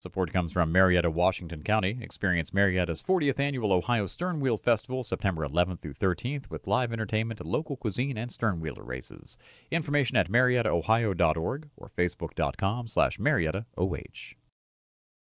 Support comes from Marietta, Washington County. Experience Marietta's 40th annual Ohio Sternwheel Festival September 11th through 13th with live entertainment, local cuisine, and sternwheeler races. Information at mariettaohio.org or facebook.com slash mariettaoh.